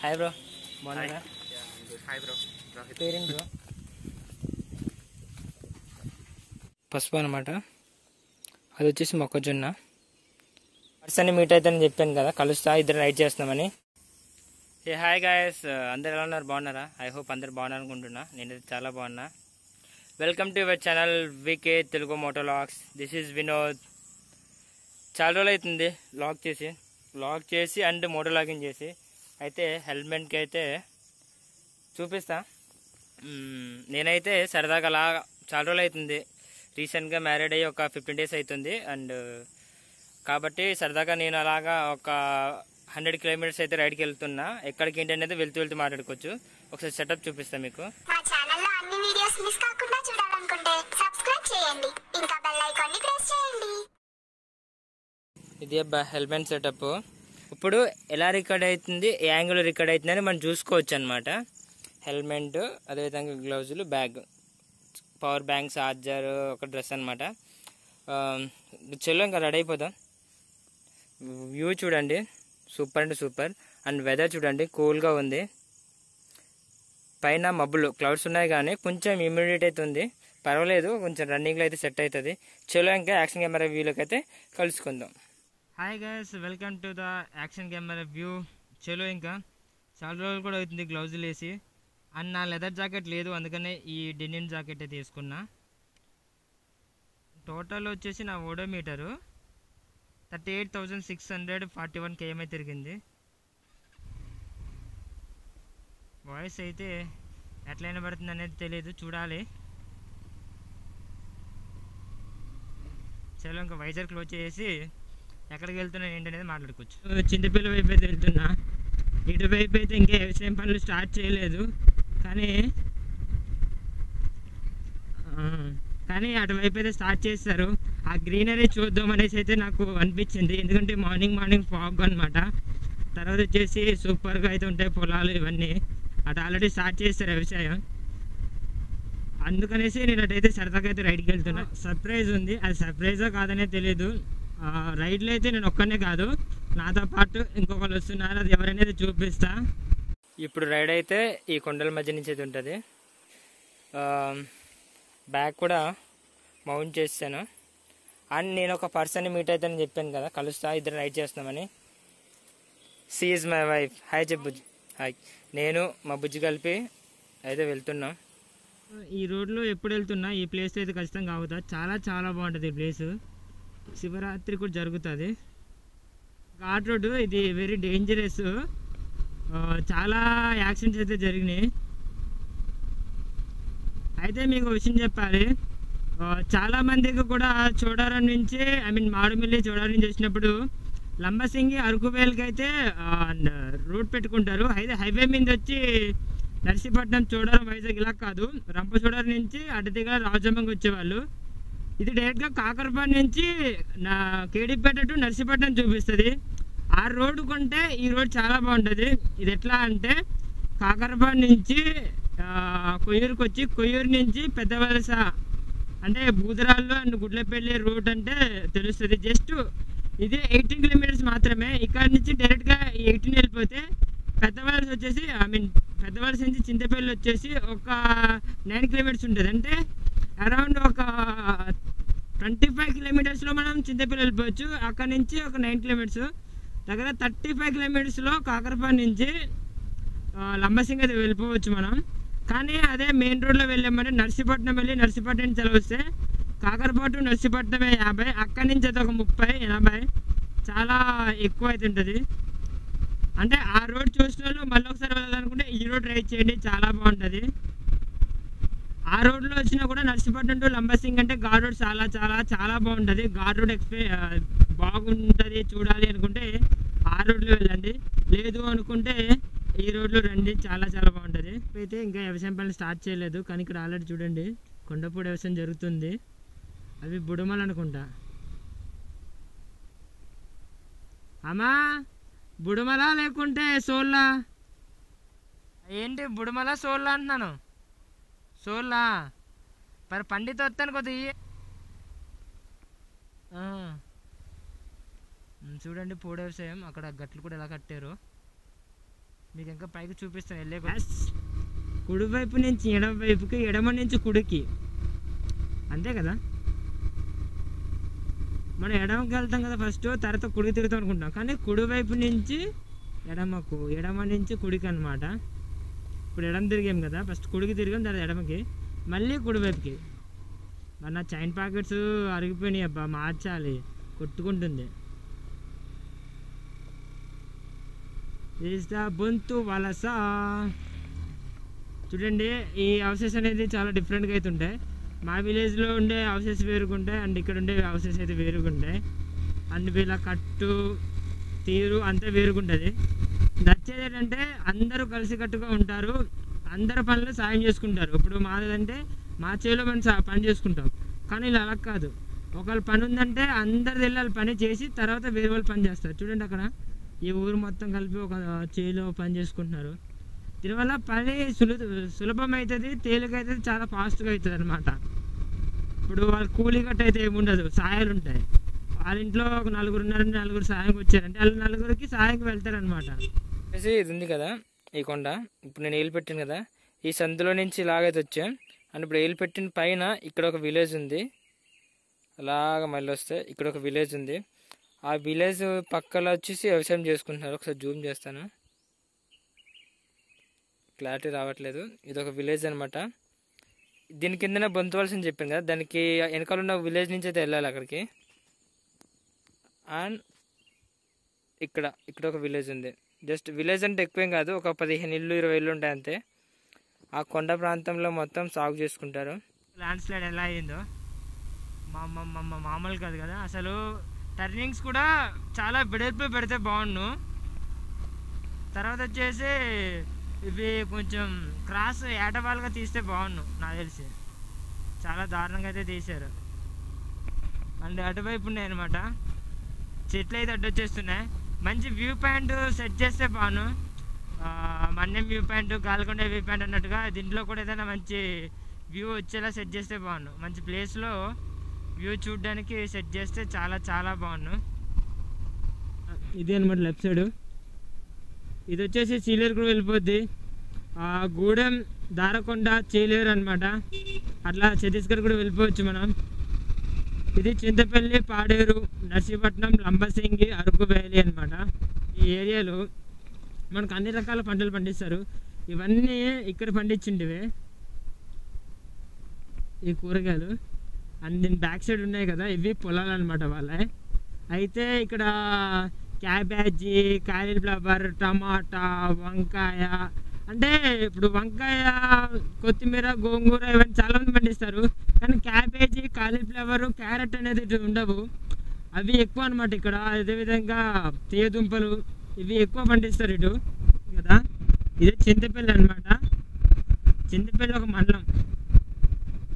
Hi bro బాగున్నారా hi bro Rohit parent bro పసుపు అనమాట అది వచ్చేసి మొక్కజొన్న. పర్సన్ మీట్ అవుతానని చెప్పాను కదా కలుస్తా ఇద్దరు రైడ్ చేస్తున్నామని. ఏ హాయ్ గాయస్ అందరు ఎలా ఉన్నారు? బాగున్నారా? ఐ హోప్ అందరు బాగున్నారు అనుకుంటున్నా. నేను చాలా బాగున్నా. Welcome to your channel VK Telugu motovlogs this is Vinod చాలా రోజులు అవుతుంది. లాక్ చేసి లాక్ చేసి అండ్ మోటో లాగింగ్ చేసి. అయితే హెల్మెట్కి అయితే చూపిస్తా నేనైతే సరదాగా అలా చాలా రోజులు అవుతుంది. రీసెంట్గా మ్యారీడ్ అయ్యి ఒక ఫిఫ్టీన్ డేస్ అవుతుంది. అండ్ కాబట్టి సరదాగా నేను అలాగా ఒక హండ్రెడ్ కిలోమీటర్స్ అయితే రైడ్కి వెళ్తున్నా. ఎక్కడికి ఏంటి అనేది వెళ్తూ వెళ్తూ మాట్లాడుకోవచ్చు. ఒకసారి సెటప్ చూపిస్తాను మీకు. మా ఛానల్లో అన్ని వీడియోస్ మిస్ కాకుండా చూడాలనుకుంటే సబ్స్క్రైబ్ చేయండి. ఇంకా బెల్ ఐకాన్ని ప్రెస్ చేయండి. ఇది అబ్బా హెల్మెట్ సెటప్. ఇప్పుడు ఎలా రికార్డ్ అవుతుంది ఏ యాంగిల్ రికార్డ్ అవుతుంది అని మనం చూసుకోవచ్చు అనమాట హెల్మెట్ అదేవిధంగా గ్లౌజులు బ్యాగ్ పవర్ బ్యాంక్ చార్జర్ ఒక డ్రెస్ అనమాట um, చెల్లో ఇంకా రెడీ అయిపోదాం? వ్యూ చూడండి. Super and super and weather చూడండి. కూల్గా ఉంది. పైన మబ్బులు క్లౌడ్స్ ఉన్నాయి కానీ కొంచెం ఇమ్యూనిటీ అయితే ఉంది. పర్వాలేదు కొంచెం రన్నింగ్లో అయితే సెట్ అవుతుంది. చలో ఇంకా యాక్షన్ కెమెరా వ్యూలోకి అయితే కలుసుకుందాం. Hi guys welcome to the action camera view చలో ఇంకా చాలా రోజులు కూడా అవుతుంది గ్లౌజులు వేసి అండ్ నా లెదర్ జాకెట్ లేదు అందుకనే ఈ డెనిమ్ జాకెట్ అయితే తీసుకున్నా. టోటల్ వచ్చేసి నా odometer thirty eight thousand six hundred forty one KMI తిరిగింది. వాయిస్ అయితే ఎట్లయినా పడుతుంది అనేది తెలియదు చూడాలి. చలో ఇంకా వైజాగ్ క్లోజ్ చేసి ఎక్కడికి వెళ్తున్నా ఏంటి అనేది మాట్లాడుకోవచ్చు చింతపిల్ల వైపు అయితే వెళ్తున్నా. ఇటువైపు అయితే ఇంకా వ్యవసాయం పనులు స్టార్ట్ చేయలేదు. కానీ కానీ అటువైపు అయితే స్టార్ట్ చేస్తారు. ఆ గ్రీనరీ చూద్దాం అనేసి అయితే నాకు అనిపించింది. ఎందుకంటే మార్నింగ్ మార్నింగ్ ఫాగ్ అనమాట తర్వాత వచ్చేసి సూపర్గా అయితే ఉంటాయి పొలాలు ఇవన్నీ. అటు ఆల్రెడీ స్టార్ట్ చేస్తారు వ్యవసాయం. అందుకనేసి నేను అటైతే సరదాగా అయితే రైడ్కి వెళ్తున్నా. సర్ప్రైజ్ ఉంది. అది సర్ప్రైజా కాదనే తెలియదు రైడ్లో అయితే నేను ఒక్కనే కాదు. నాతో పాటు ఇంకొకరు వస్తున్నారు. అది ఎవరనేది చూపిస్తా. ఇప్పుడు రైడ్ అయితే ఈ కొండల మధ్య నుంచి అయితే ఉంటుంది. బ్యాగ్ కూడా మౌంట్ చేస్తాను. అండ్ నేను ఒక పర్సన్ని మీట్ అవుతానని చెప్పాను కదా కలుస్తా ఇద్దరు రైడ్ చేస్తున్నామని. She's my wife. హాయ్ చెప్పు. హాయ్. నేను మా బుజ్జి కలిపి అయితే వెళ్తున్నాం. ఈ రోడ్లో ఎప్పుడు వెళ్తున్నా? ఈ ప్లేస్ అయితే ఖచ్చితంగా అవుతా చాలా చాలా బాగుంటుంది ఈ ప్లేస్. శివరాత్రి కూడా జరుగుతుంది. ఘాట్ రోడ్డు ఇది వెరీ డేంజరస్ చాలా యాక్సిడెంట్స్ అయితే జరిగినాయి. అయితే మీకు విషయం చెప్పాలి. చాలా మందికి కూడా చూడారం నుంచి ఐ మీన్ మాడుమిల్లి చూడారం నుంచి వచ్చినప్పుడు లంబసింగి అరకువేలకి అయితే రూట్ పెట్టుకుంటారు. అయితే హైవే మీద వచ్చి నర్సీపట్నం చూడారం వైజాగ్ ఇలా కాదు. రంపచోడవరం నుంచి అటు దిగ వచ్చేవాళ్ళు. ఇది డైరెక్ట్గా కాకరపాడు నుంచి నా కేడీపేట టు నర్సీపట్నం చూపిస్తుంది. ఆ రోడ్డు కొంటే ఈ రోడ్ చాలా బాగుంటుంది. ఇది ఎట్లా అంటే కాకరపాడు నుంచి ఆ, కొయ్యూరుకి వచ్చి కొయ్యూరు నుంచి పెద్ద వలస అంటే బూదరాళ్ళు అండ్ గుడ్లపల్లి రూట్ అంటే తెలుస్తుంది. జస్ట్ ఇది ఎయిటీన్ కిలోమీటర్స్ మాత్రమే. ఇక్కడ నుంచి డైరెక్ట్గా ఎయిటీన్ వెళ్ళిపోతే పెద్దవలస వచ్చేసి ఐ మీన్ పెద్దవలస నుంచి చింతపల్లి వచ్చేసి ఒక నైన్ కిలోమీటర్స్ ఉంటుంది. అంటే అరౌండ్ ఒక ట్వంటీ ఫైవ్ కిలోమీటర్స్లో మనం చింతపల్లి వెళ్ళిపోవచ్చు. అక్కడ నుంచి ఒక నైన్ కిలోమీటర్స్ దగ్గర థర్టీ ఫైవ్ కిలోమీటర్స్లో కాకరపాడు నుంచి లంబసింగ్ అది అయితే వెళ్ళిపోవచ్చు మనం. కానీ అదే మెయిన్ రోడ్లో వెళ్ళామంటే నర్సీపట్నం వెళ్ళి నర్సీపట్నం నుంచి ఎలా వస్తే కాకరపాటు నర్సీపట్నమే యాభై అక్కడి నుంచి అయితే ఒక ముప్పై ఎనభై. చాలా ఎక్కువ అవుతుంటుంది అంటే ఆ రోడ్ చూసిన వాళ్ళు మళ్ళీ ఒకసారి వెళ్ళాలనుకుంటే ఈ రోడ్ ట్రై చేయండి చాలా బాగుంటుంది. ఆ రోడ్లో వచ్చినా కూడా నర్సీపట్నం టు లంబసింగ్ అంటే ఘాట్ రోడ్ చాలా చాలా చాలా బాగుంటుంది. ఘాట్ రోడ్ ఎక్స్పే బాగుంటుంది చూడాలి అనుకుంటే ఆ రోడ్లో వెళ్ళండి. లేదు అనుకుంటే ఈ రోడ్లో రండి. చాలా చాలా బాగుంటుంది. అయితే ఇంకా వ్యవసాయం పనులు స్టార్ట్ చేయలేదు. కానీ ఇక్కడ ఆల్రెడీ చూడండి. కొండపూడి వ్యవసాయం జరుగుతుంది. అవి బుడుమలు అనుకుంటా. అమ్మా బుడుమలా లేకుంటే సోల్లా? ఏంటి బుడుమలా సోల్లా అంటున్నాను? చూడలా. మరి పండిత వస్తాను కొద్దిగా చూడండి పూడ వ్యవసాయం. అక్కడ గట్లు కూడా ఎలా కట్టారు. మీకు ఇంకా పైకి చూపిస్తాను వెళ్ళే కుడివైపు నుంచి ఎడమ వైపుకి ఎడమ నుంచి కుడికి. అంతే కదా? మనం ఎడమకి వెళ్తాం కదా ఫస్ట్ తర్వాత కుడికి తిరుగుతాం అనుకుంటాం కానీ కుడివైపు నుంచి ఎడమకు ఎడమ నుంచి కుడికి అనమాట ఇప్పుడు ఎడమ తిరిగాం కదా ఫస్ట్ కుడికి తిరిగాం తర్వాత ఎడమకి. మళ్ళీ కుడివైపుకి మన చైన్ ప్యాకెట్స్ అరిగిపోయినాయి అబ్బా మార్చాలి. కొట్టుకుంటుంది. ద బొంతు వలస. చూడండి ఈ హౌసెస్ అనేది చాలా డిఫరెంట్గా అయితే ఉంటాయి. మా విలేజ్లో ఉండే హౌసెస్ వేరుగుంటాయి అండ్ ఇక్కడ ఉండే హౌసెస్ అయితే వేరుగుంటాయి అండ్ వీళ్ళ కట్టు తీరు అంతా వేరుగుంటుంది నచ్చేది ఏంటంటే అందరూ కలిసికట్టుగా ఉంటారు అందరి పనులు సాయం చేసుకుంటారు. ఇప్పుడు మాదంటే మా చేలో మనం పని చేసుకుంటాం. కానీ ఇలా అలా కాదు. ఒకళ్ళ పని ఉందంటే అందరు వెళ్ళాలి పని చేసి తర్వాత వేరే వాళ్ళు పని చేస్తారు. చూడండి అక్కడ. ఈ ఊరు మొత్తం కలిపి ఒక చేలో పని చేసుకుంటున్నారు. దీనివల్ల పని సులు సులభం అవుతుంది తేలిక అవుతుంది చాలా ఫాస్ట్గా అవుతుంది అనమాట ఇప్పుడు వాళ్ళు కూలీ గట్ట అయితే ఏముండదు సాయాలు ఉంటాయి. వాళ్ళ ఇంట్లో ఒక నలుగురు ఉన్నారని నలుగురు సాయంకి వచ్చారంటే వాళ్ళ నలుగురికి సాయంకి వెళ్తారనమాట ఇది ఉంది కదా ఈ కొండ. ఇప్పుడు నేను ఏలు పెట్టాను కదా ఈ సందులో నుంచి ఇలాగైతే వచ్చాం. అండ్ ఇప్పుడు ఏలు పెట్టిన పైన ఇక్కడ ఒక విలేజ్ ఉంది. అలాగ మళ్ళీ వస్తే ఇక్కడ ఒక విలేజ్ ఉంది. ఆ విలేజ్ పక్కలో వచ్చేసి వ్యవసాయం చేసుకుంటున్నారు. ఒకసారి జూమ్ చేస్తాను. క్లారిటీ రావట్లేదు. ఇది ఒక విలేజ్ అనమాట దీని కిందనే బొంతవలసి చెప్పింది చెప్పాను కదా దానికి వెనకాల ఉన్న విలేజ్ నుంచి అయితే వెళ్ళాలి అక్కడికి. అండ్ ఇక్కడ ఇక్కడ ఒక విలేజ్ ఉంది. జస్ట్ విలేజ్ అంటే ఎక్కువేం కాదు. ఒక పదిహేను ఇల్లు ఇరవై ఇల్లు ఉంటాయి అంతే. ఆ కొండ ప్రాంతంలో మొత్తం సాగు చేసుకుంటారు. ల్యాండ్ స్లైడ్ ఎలా అయిందో? మా మామూలు కాదు కదా. అసలు టర్నింగ్స్ కూడా చాలా బిడెల్పు పెడితే బాగుండు. తర్వాత వచ్చేసి ఇవి కొంచెం క్రాస్ ఏటవాలుగా తీస్తే బాగుండు నాకు తెలిసి. చాలా దారుణంగా అయితే తీశారు. అండ్ అటువైపు ఉన్నాయి అనమాట చెట్లు అయితే అడ్డొచ్చేస్తున్నాయి. మంచి వ్యూ పాయింట్ సెట్ చేస్తే Banu Manyam view point Galikonda view point అన్నట్టుగా దీంట్లో కూడా ఏదైనా మంచి వ్యూ వచ్చేలా సెట్ చేస్తే బాగుండు. మంచి ప్లేస్లో వ్యూ చూడడానికి సెట్ చేస్తే చాలా చాలా బాగుండు. ఇది అనమాట లెఫ్ట్ సైడ్. ఇది వచ్చేసి చీలేరు కూడా వెళ్ళిపోద్ది. గూడెం దారకొండ చీలేరు అనమాట అట్లా ఛత్తీస్గఢ్ కూడా వెళ్ళిపోవచ్చు మనం. ఇది చింతపల్లి పాడేరు నర్సీపట్నం లంబసింగి అరకు వ్యాలీ అనమాట ఈ ఏరియాలో మనకు అన్ని రకాల పంటలు పండిస్తారు. ఇవన్నీ ఇక్కడ పండించిండివే ఈ కూరగాయలు. అండ్ దీని బ్యాక్ సైడ్ ఉన్నాయి కదా ఇవి పొలాలు అనమాట వాళ్ళ. అయితే ఇక్కడ క్యాబేజీ కాలీఫ్లవర్ టమాటా వంకాయ అంటే ఇప్పుడు వంకాయ కొత్తిమీర గోంగూర ఇవన్నీ చాలా మంది పండిస్తారు. కానీ క్యాబేజీ కాలీఫ్లవర్ క్యారెట్ అనేది ఇటు ఉండవు. అవి ఎక్కువ అనమాట ఇక్కడ. అదేవిధంగా తీయదుంపలు ఇవి ఎక్కువ పండిస్తారు ఇటు. కదా? ఇది చింతపల్లి అనమాట చింతపల్లి ఒక మండలం.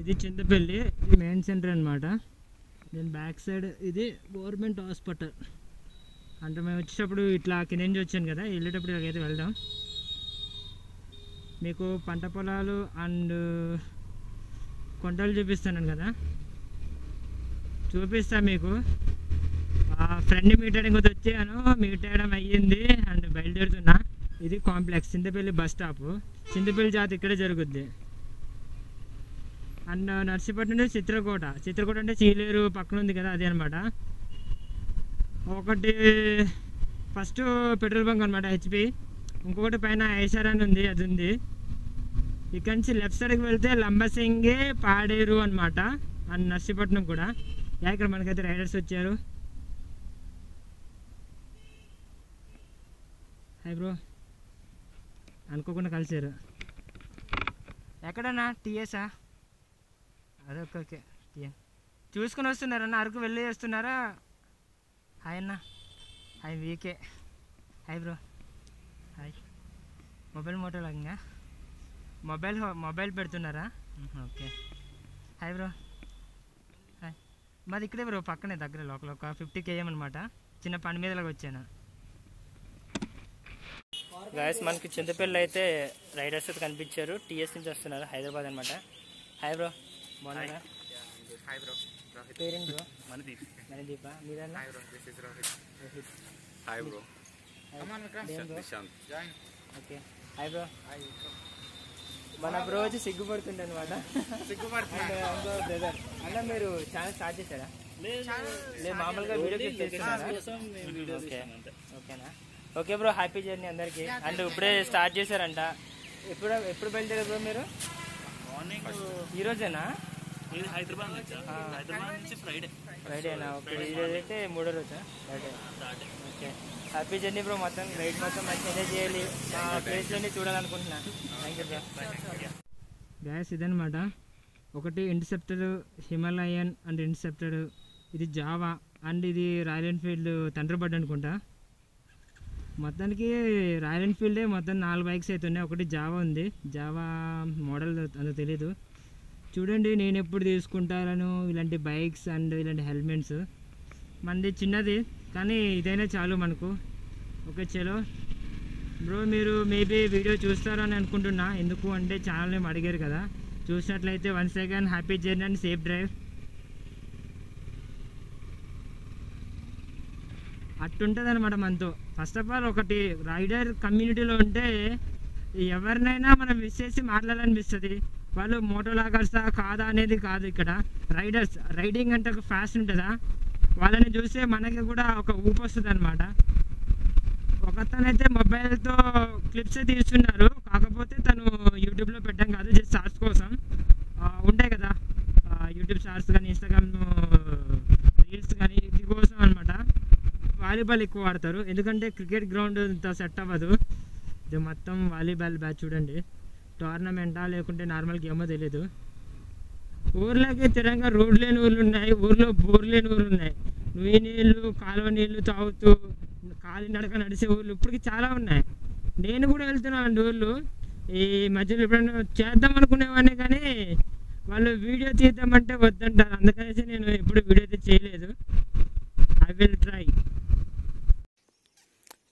ఇది చింతపల్లి. ఇది మెయిన్ సెంటర్ అనమాట దీని బ్యాక్ సైడ్ ఇది గవర్నమెంట్ హాస్పిటల్. అంటే మేము వచ్చేటప్పుడు ఇట్లా కింద నుంచి వచ్చాను కదా వెళ్ళేటప్పుడు ఇలాగైతే వెళ్దాం. మీకు పంట పొలాలు అండ్ కొండలు చూపిస్తాను కదా. చూపిస్తా మీకు. ఫ్రెండ్ మీట్ అయ్యడానికి వచ్చాను. మీట్ వేయడం అయ్యింది అండ్ బయలుదేరుతున్నా. ఇది complex Chintapalli bus stop. Chintapalli జాతి ఇక్కడే జరుగుద్ది. అండ్ నర్సీపట్నం నుండి చిత్రకోట. చిత్రకోట అంటే చీలేరు పక్కన ఉంది కదా అదే అనమాట ఒకటి ఫస్ట్ పెట్రోల్ బంక్ అనమాట హెచ్పి. ఇంకొకటి పైన ఐషర్ అని ఉంది అది ఉంది. ఇక్కడ నుంచి లెఫ్ట్ సైడ్కి వెళ్తే లంబసింగి పాడేరు అనమాట అండ్ నర్సీపట్నం కూడా. యా ఇక్కడ మనకైతే రైడర్స్ వచ్చారు. హాయ్ బ్రో అనుకోకుండా కలిసారు. ఎక్కడన్నా? టీఎసా అదే ఓకే ఓకే. టీఎన్ చూసుకొని వస్తున్నారన్న అరకు వెళ్ళి వస్తున్నారా? హాయ్ అన్న. Hi VK. Hi bro hi mobile moto లాగా మొబైల్ హో- మొబైల్ పెడుతున్నారా? ఓకే. హాయ్ బ్రో హాయ్ మాది ఇక్కడే బ్రో పక్కనే దగ్గర లోపల ఒక ఫిఫ్టీ కేఎం అనమాట చిన్న పని మీదలాగా వచ్చాను. గాయస్ మనకి చింతపల్లి అయితే రైడర్స్ అయితే కనిపించారు. టీఎస్ నుంచి వస్తున్నారు హైదరాబాద్ అనమాట హాయ్ బ్రో బాగున్నారా? Hi bro Rohit parent bro Mandeep. మనదీప? మీరన్నా? Hi bro this is Rohit Rohit hi bro okay hi bro మన బ్రో వచ్చి సిగ్గుపడుతుండే అనమాట బ్రదర్ అన్న మీరు ఛానల్ స్టార్ట్ చేశారా? లేదు మామూలుగా వీడియో ఓకేనా ఓకే బ్రో హ్యాపీ జర్నీ అందరికి. అండ్ ఇప్పుడే స్టార్ట్ చేశారంట. ఎప్పుడు ఎప్పుడు బయలుదేరారు బ్రో మీరు? మార్నింగ్ ఈ రోజేనా? హైదరాబాద్ నుంచి? హైదరాబాద్ నుంచి ఫ్రైడే ఫ్రైడేనా ఓకే ఈ రోజు అయితే మూడో రోజా? Friday okay happy journey bro మొత్తం రైడ్ మొత్తం మంచి ఎంజాయ్ చేయాలి. మా ప్లేస్లోనే చూడాలనుకుంటున్నా. థ్యాంక్ యూ బ్రో గ్యాస్ ఇదనమాట ఒకటి ఇంటర్సెప్టర్ హిమాలయన్ అండ్ ఇంటర్సెప్టర్ ఇది జావా అండ్ ఇది రాయల్ ఎన్ఫీల్డ్ థండర్బర్డ్ అనుకుంటా. మొత్తానికి రాయల్ ఎన్ఫీల్డే మొత్తం నాలుగు బైక్స్ అయితే ఉన్నాయి. ఒకటి జావా ఉంది. జావా మోడల్ అంత తెలీదు. చూడండి నేను ఎప్పుడు తీసుకుంటాను ఇలాంటి బైక్స్ అండ్ ఇలాంటి హెల్మెట్స్. మనది చిన్నది కానీ ఇదైనా చాలు మనకు. ఓకే చలో. బ్రో మీరు మేబీ వీడియో చూస్తారని అనుకుంటున్నా. ఎందుకు అంటే ఛానల్ ఏమి అడిగారు కదా. చూసినట్లయితే one second happy journey and safe drive. అట్టుంటుంది అనమాట మనతో. ఫస్ట్ ఆఫ్ ఆల్ ఒకటి రైడర్ కమ్యూనిటీలో ఉంటే ఎవరినైనా మనం మిస్ చేసి మాట్లాడాలనిపిస్తుంది. వాళ్ళు మోటో లాగర్సా కాదా అనేది కాదు ఇక్కడ. రైడర్స్ రైడింగ్ అంటే ఒక ఫ్యాషన్ ఉంటుందా? వాళ్ళని చూస్తే మనకి కూడా ఒక ఊపు వస్తుంది అనమాట ఒకతనైతే మొబైల్తో క్లిప్స్ తీస్తున్నారు. కాకపోతే తను యూట్యూబ్లో పెట్టడం కాదు జస్ట్ షార్ట్స్ కోసం. ఉంటాయి కదా. యూట్యూబ్ షార్ట్స్ కానీ ఇన్స్టాగ్రామ్ రీల్స్ కానీ ఇది కోసం అనమాట వాలీబాల్ ఎక్కువ ఆడతారు. ఎందుకంటే క్రికెట్ గ్రౌండ్ ఇంత సెట్ అవ్వదు. ఇది మొత్తం వాలీబాల్ బ్యాచ్ చూడండి. టోర్నమెంటా లేకుంటే నార్మల్ గేమో తెలియదు ఊర్లోకి తిరంగా రోడ్ లేని ఊర్లు ఉన్నాయి ఊర్లో బోర్ లేని ఊర్లు ఉన్నాయి నువ్వు నీళ్ళు కాలువ నీళ్ళు తాగుతూ కాలి నడక నడిచే ఊర్లు ఇప్పటికి చాలా ఉన్నాయి. నేను కూడా వెళ్తున్నాను ఊర్లు. ఈ మధ్యలో ఎప్పుడైనా చేద్దాం అనుకునేవాడిని కానీ వాళ్ళు వీడియో తీద్దామంటే వద్దంటారు. అందుకనేసి నేను ఎప్పుడు వీడియో అయితే చేయలేదు. ఐ విల్ ట్రై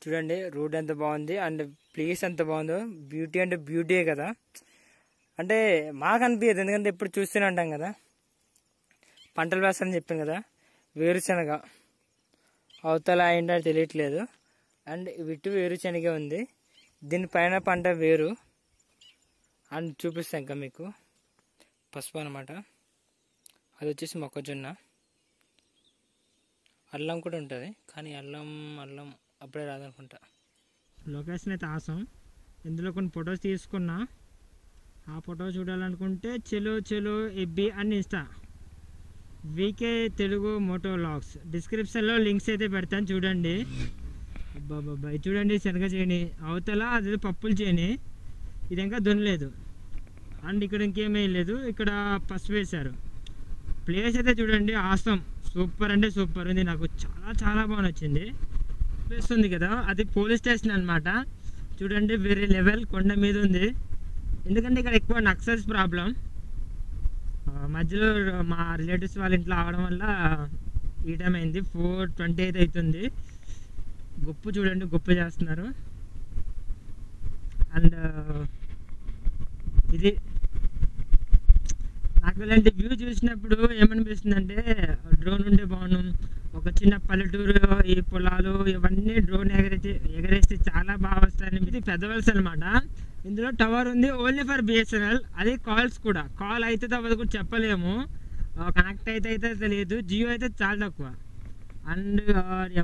చూడండి రోడ్ ఎంత బాగుంది అండ్ ప్లేస్ ఎంత బాగుందో బ్యూటీ అంటే బ్యూటీయే కదా. అంటే మాకు అనిపించదు ఎందుకంటే ఎప్పుడు చూస్తూనే ఉంటాం కదా. పంటలు వేస్తామని చెప్పాను కదా వేరుశనగ. అవతల అయిందో తెలియట్లేదు. అండ్ విట్టు వేరుశనగ ఉంది. దీనిపైన పంట వేరు. అండ్ చూపిస్తాను ఇంకా మీకు. పసుపు అనమాట అది వచ్చేసి మొక్కజొన్న. అల్లం కూడా ఉంటుంది కానీ అల్లం అల్లం. అప్పుడే రాదనుకుంటా. లొకేషన్ అయితే ఆసం ఇందులో కొన్ని ఫొటోస్ తీసుకున్నా. ఆ ఫోటో చూడాలనుకుంటే చెలో చెలో ఎబ్బి అని ఇస్తా వీకే తెలుగు మోటో లాగ్స్. డిస్క్రిప్షన్లో లింక్స్ అయితే పెడతాను చూడండి. అబ్బాబ్బాబ్బా చూడండి శనగ చేయని అవతల అది పప్పులు చేయని ఇది ఇంకా దున్నలేదు. అండ్ ఇక్కడ ఇంకేమీ లేదు. ఇక్కడ పసుపు వేశారు. ప్లేస్ అయితే చూడండి ఆసం. సూపర్ అంటే సూపర్ ఉంది. నాకు చాలా చాలా బాగా నచ్చింది. ప్లేస్ ఉంది కదా అది పోలీస్ స్టేషన్ అనమాట చూడండి వేరే లెవెల్ కొండ మీద ఉంది. ఎందుకంటే ఇక్కడ ఎక్కువ నక్సల్స్ ప్రాబ్లం. మధ్యలో మా రిలేటివ్స్ వాళ్ళ ఇంట్లో ఆవడం వల్ల ఈ టైం అయింది ఫోర్ ట్వంటీ ఎయిత్ అవుతుంది. గుప్పు చూడండి గుప్పు చేస్తున్నారు. అండ్ ఇది నాకు ఇలాంటి వ్యూ చూసినప్పుడు ఏమనిపిస్తుంది అంటే డ్రోన్ ఉంటే బాగుండు ఒక చిన్న పల్లెటూరు ఈ పొలాలు ఇవన్నీ డ్రోన్ ఎగరేసి ఎగరేస్తే చాలా బాగా వస్తాయని ఇది పెద్దవలసి అనమాట ఇందులో టవర్ ఉంది ఓన్లీ ఫర్ బిఎస్ఎన్ఎల్ అది కాల్స్ కూడా. కాల్ అయితే అవ్వదు కూడా చెప్పలేము. కనెక్ట్ అయితే అయితే తెలియదు. జియో అయితే చాలా తక్కువ. అండ్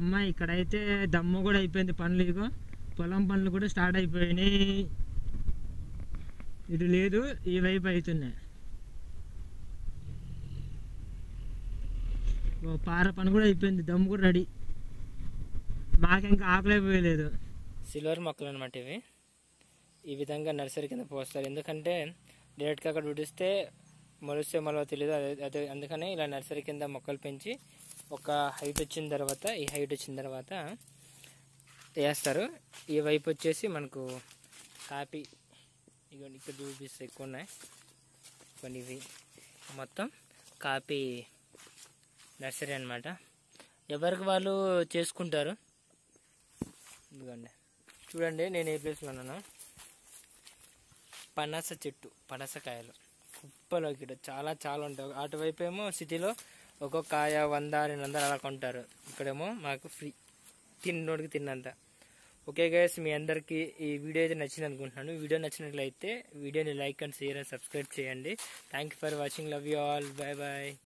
అమ్మ ఇక్కడైతే దమ్ము కూడా అయిపోయింది పనులు ఇగో. పొలం పనులు కూడా స్టార్ట్ అయిపోయినాయి. ఇటు లేదు ఈ వైపు అవుతున్నాయి. పార పని కూడా అయిపోయింది దమ్ము కూడా రెడీ. మాకు ఇంకా ఆకలి సిల్వర్ మొక్కలు అనమాట ఇవి. ఈ విధంగా నర్సరీ కింద పోస్తారు. ఎందుకంటే డైరెక్ట్గా అక్కడ విడిస్తే మొలిస్తే మళ్ళీ తెలియదు అదే అదే అందుకనే ఇలా నర్సరీ కింద మొక్కలు పెంచి ఒక హైట్ వచ్చిన తర్వాత ఈ హైట్ వచ్చిన తర్వాత వేస్తారు. ఈ వైపు వచ్చేసి మనకు కాపీ ఇగో ఇక్కడ చూపిస్తే ఎక్కువ ఉన్నాయి. కొన్ని ఇవి. మొత్తం కాపీ నర్సరీ అనమాట ఎవరికి వాళ్ళు చేసుకుంటారు? ఇదిగోండి. చూడండి నేను ఏ ప్లేస్లో ఉన్నాను. పనస చెట్టు పనసకాయలు. కుప్పలు ఇక్కడ చాలా చాలా ఉంటాయి. అటువైపు ఏమో సిటీలో ఒక్కొక్క కాయ వంద రెండు వందలు అలా కొంటారు. ఇక్కడేమో మాకు ఫ్రీ తిన్నోడికి తిన్నంత. ఓకే గైస్ మీ అందరికీ ఈ వీడియో అయితే నచ్చింది అనుకుంటున్నాను. వీడియో నచ్చినట్లయితే వీడియోని like and share and subscribe చేయండి. Thank you for watching love you all bye bye